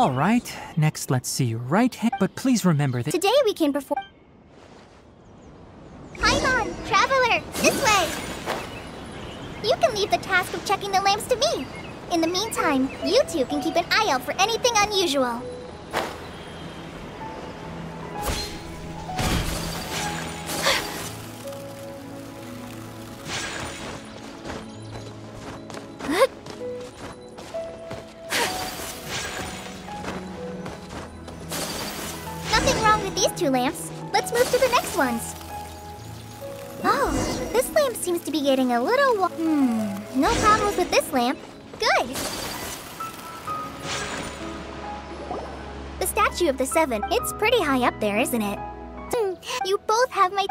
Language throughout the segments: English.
All right, next let's see your right hand, but please remember that Today we can perform. Paimon, traveler, this way. You can leave the task of checking the lamps to me. In the meantime, you two can keep an eye out for anything unusual. These two lamps. Let's move to the next ones. Oh, this lamp seems to be getting a little Hmm, no problems with this lamp. Good. The statue of the Seven, it's pretty high up there, isn't it? Hmm, you both have my...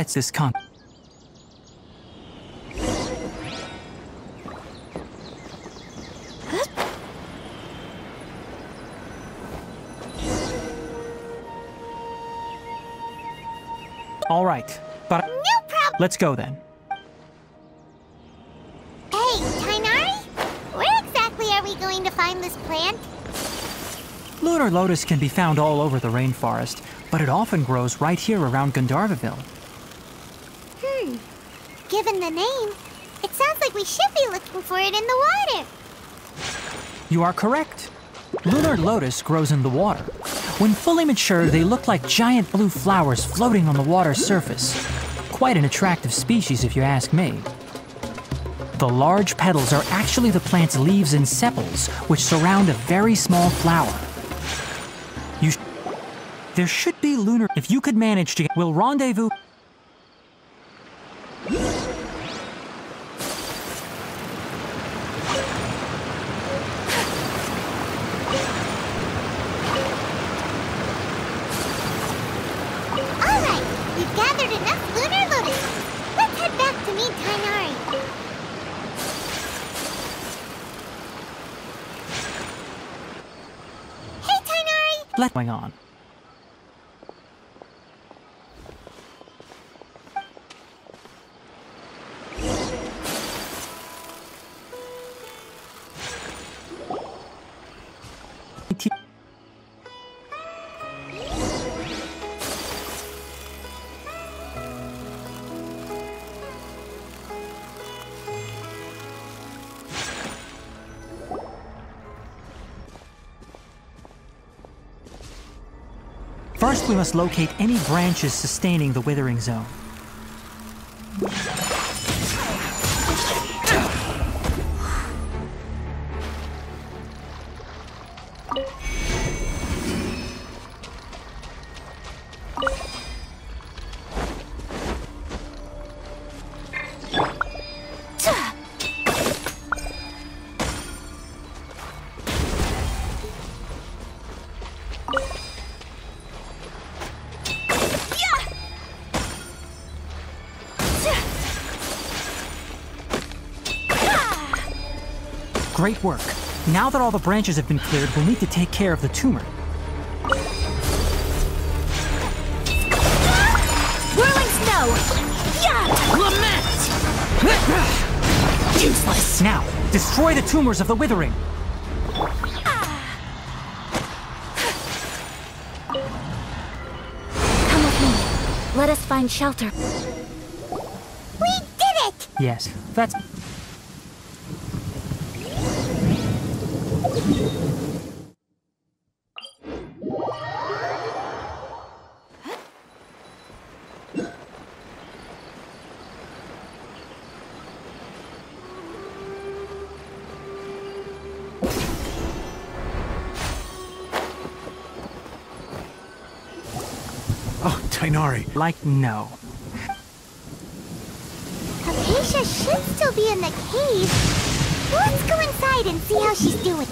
It's this con. All right, but No problem. let's go then. Hey, Tighnari? Where exactly are we going to find this plant? Lunar lotus can be found all over the rainforest, but it often grows right here around Gandharvaville. Given the name, it sounds like we should be looking for it in the water. You are correct. Lunar lotus grows in the water. When fully mature, they look like giant blue flowers floating on the water's surface. Quite an attractive species, if you ask me. The large petals are actually the plant's leaves and sepals, which surround a very small flower. You sh- there should be lunar. If you could manage to, we'll rendezvous. Enough lunar lotus. Let's head back to meet Tighnari. Hey, Tighnari! Let going on. First, we must locate any branches sustaining the withering zone. Great work. Now that all the branches have been cleared, we'll need to take care of the tumor. Whirling snow! Yeah! Lament! Useless! Now, destroy the tumors of the withering. Come with me. Let us find shelter. We did it! Yes, Tighnari. Like, no. Haypasia should still be in the cave. Let's go inside and see how she's doing.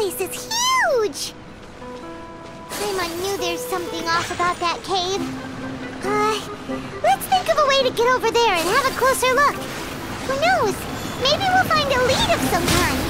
Place is huge! Paimon knew there's something off about that cave. Uh, let's think of a way to get over there and have a closer look. Who knows? Maybe we'll find a lead of some kind.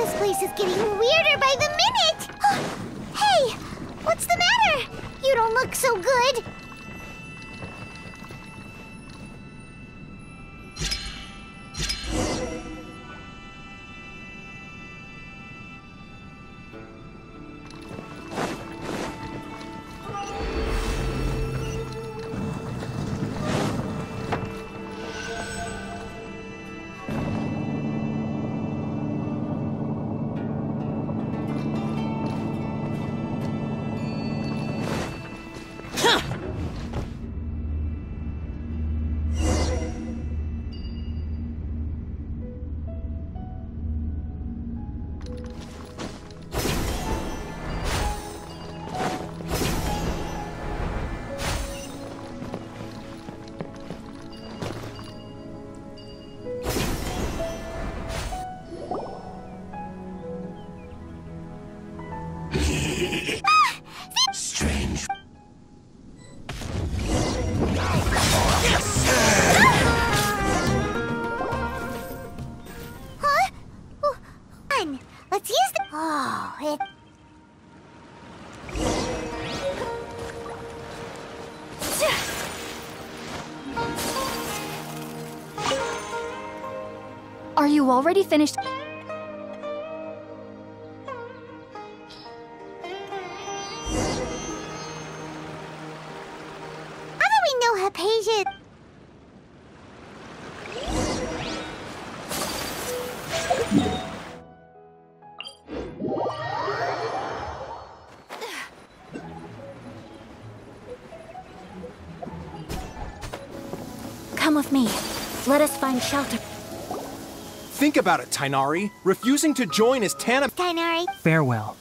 This place is getting weirder by the minute. hey, what's the matter? You don't look so good. You already finished? How do we know Haypasia? Come with me. Let us find shelter. Think about it, Tighnari. Refusing to join is tantamount. Tighnari. Farewell.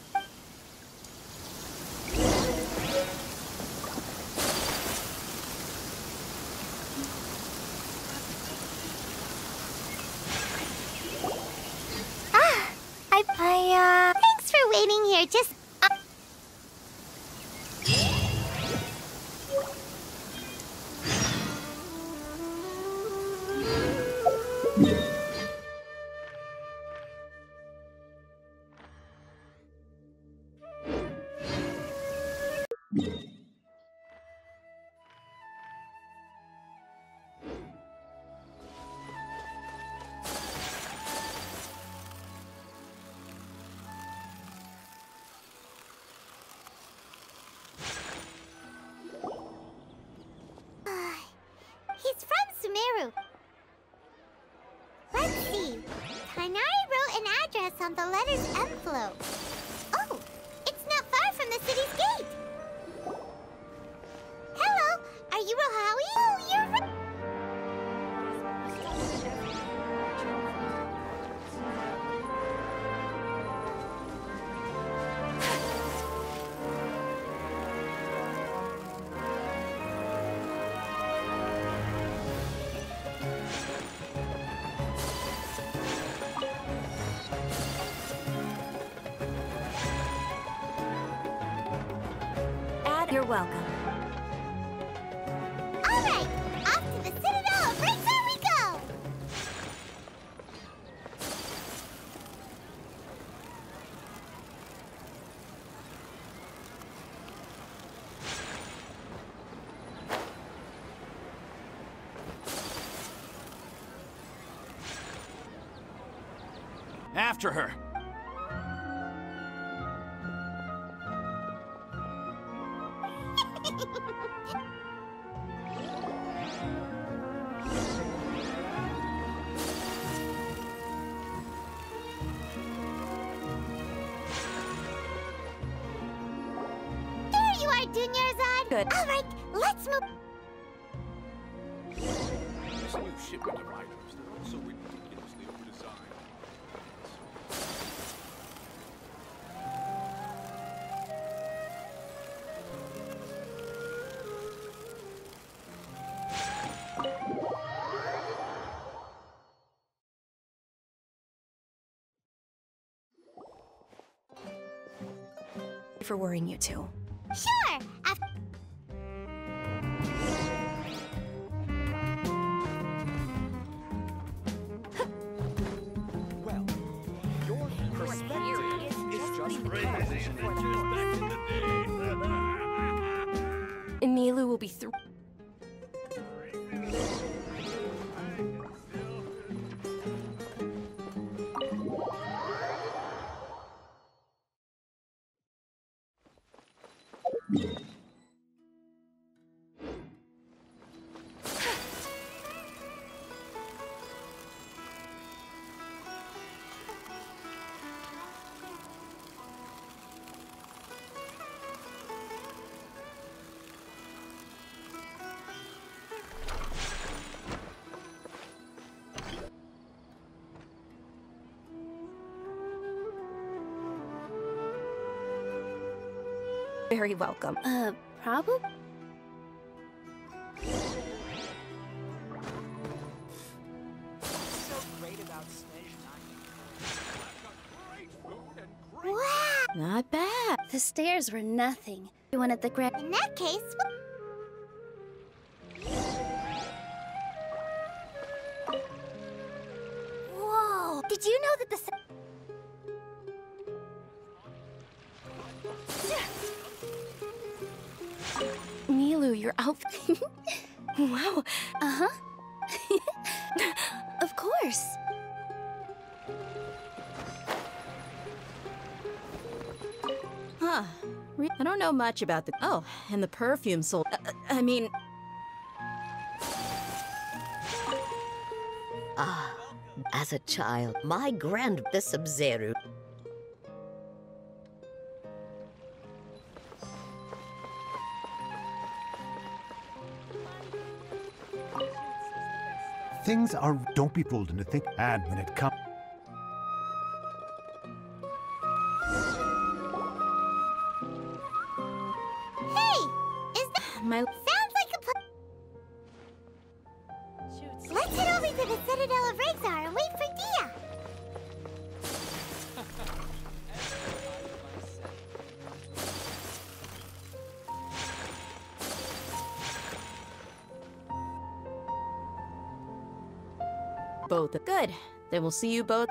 Kairu. Let's see. Tighnari wrote an address on the letter's envelope. Oh, it's not far from the city's gate. After her. For worrying you two. Sure. Af- Well, your perspective is just Emilu Very welcome. Uh, problem? Wow. Not bad. The stairs were nothing. You went at the grand. In that case, well, Whoa! Did you know that the s- Milu, your outfit. wow. Uh huh. of course. Huh. I don't know much about the. Oh, and the perfume sold. Uh, uh, I mean, Ah, as a child, my grand the Sub-Zero. Things are. Don't be fooled into think. And when it comes. Hey! Is that my. sounds like a Let's head over to the Citadel of Regzar Both. Good. Then we'll see you both.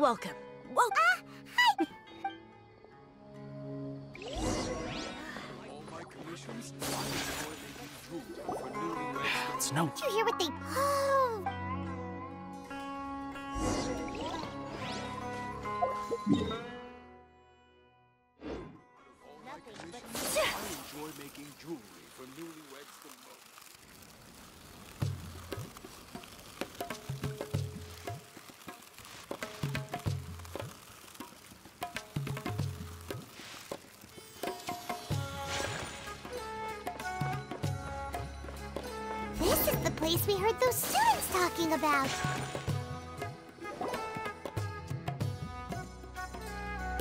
Welcome. Welcome. Ah, hi! All my heard those students talking about.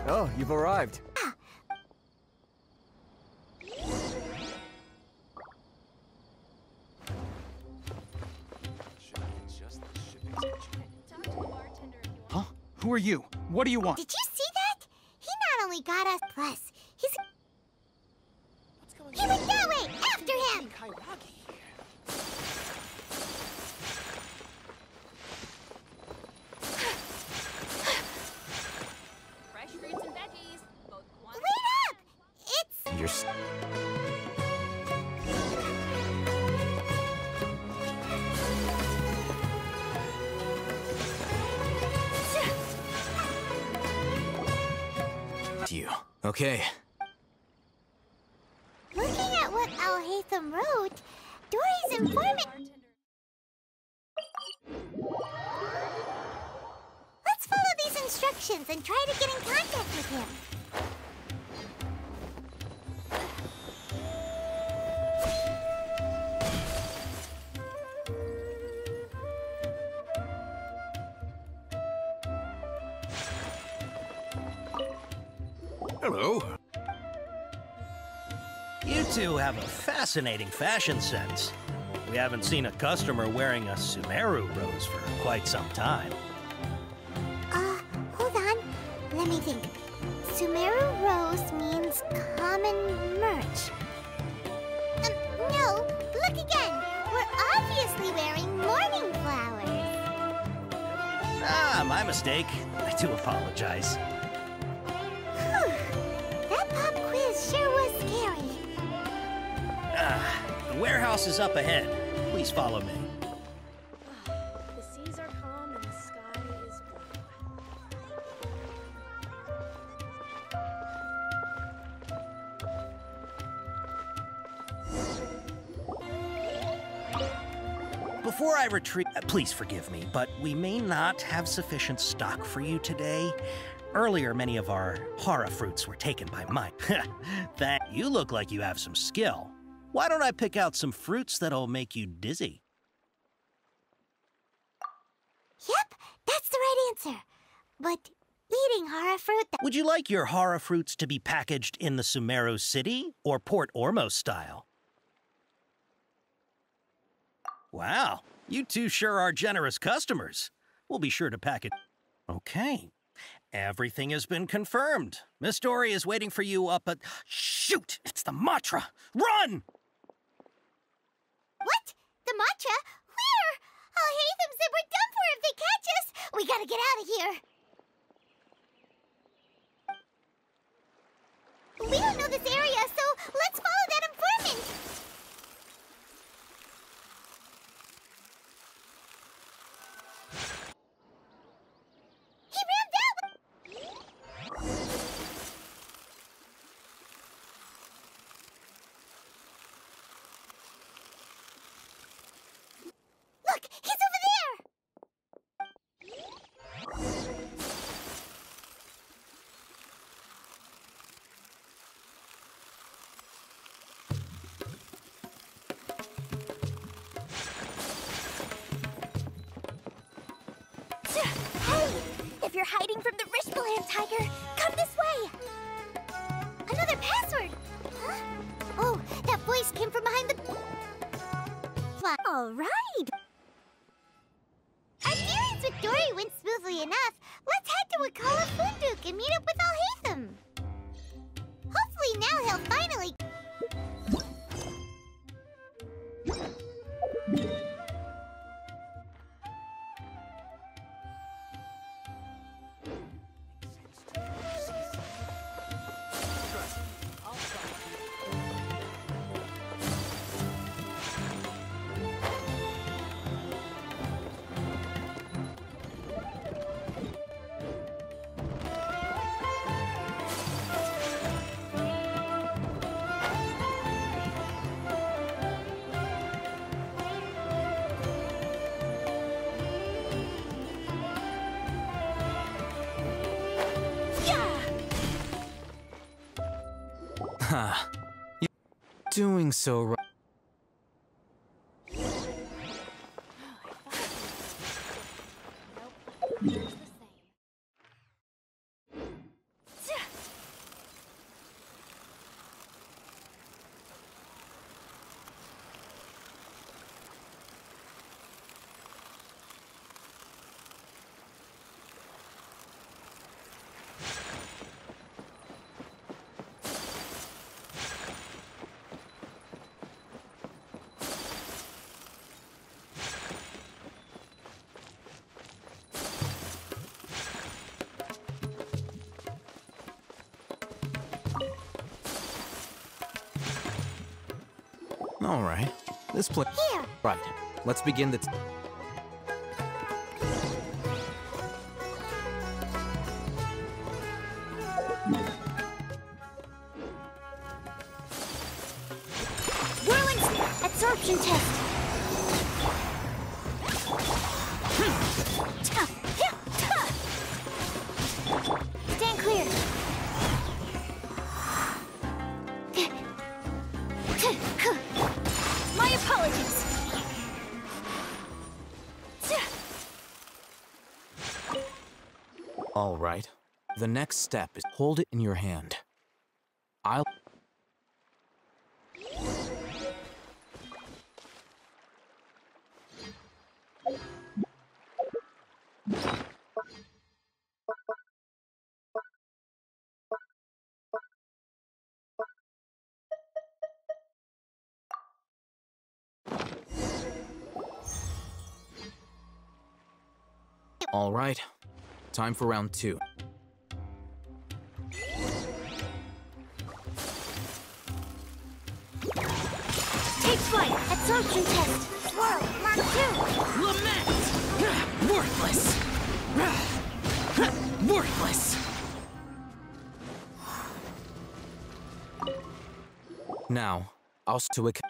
Oh, you've arrived. Should I adjust the shipping schedule? Huh? Who are you? What do you want? Hello. You two have a fascinating fashion sense. We haven't seen a customer wearing a Sumeru rose for quite some time. Uh, hold on. Let me think. Sumeru Rose means common merch. Um, no, look again. We're obviously wearing morning flowers. Ah, my mistake. I do apologize. Warehouse is up ahead. Please follow me. The seas are calm and the sky is blue. Before I retreat, uh, please forgive me, but we may not have sufficient stock for you today. Earlier, many of our harra fruits were taken by mine. that you look like you have some skill. Why don't I pick out some fruits that'll make you dizzy? Yep, that's the right answer. But eating harra fruit. Would you like your harra fruits to be packaged in the Sumeru City or Port Ormos style? Wow, you two sure are generous customers. We'll be sure to pack it. Okay, everything has been confirmed. Miss Dori is waiting for you up at. Shoot! It's the Matra! Run! What? The Matra? Where? I'll hate them said we're done for if they catch us. We gotta get out of here. We don't know this area, so let's follow that informant. If you're hiding from the Rishboland tiger, come this way. Another password. Huh? Oh, that voice came from behind the. All right. Doing so right. All right. This place. Here. Right. Let's begin the. Whirling absorption test. The next step is hold it in your hand. I'll. All right. Time for round two. Now, I'll to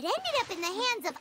it ended up in the hands of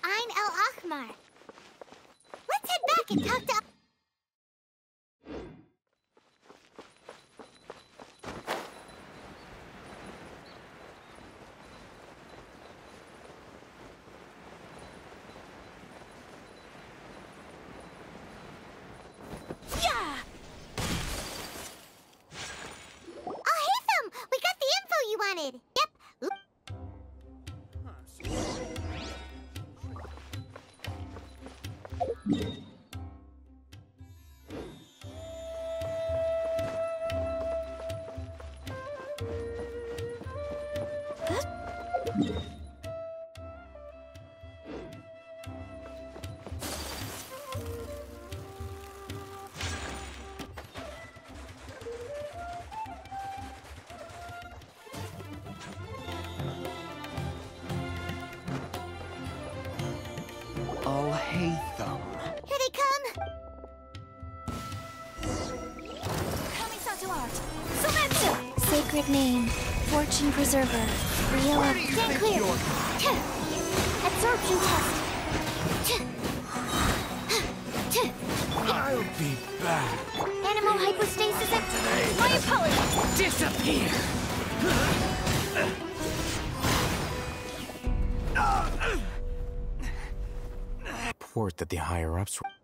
Sacred name. Fortune preserver. Rio of... Stand clear. Absorption test. I'll be back. Animal hypostasis. At... My apologies. Disappear! Report that the higher ups were.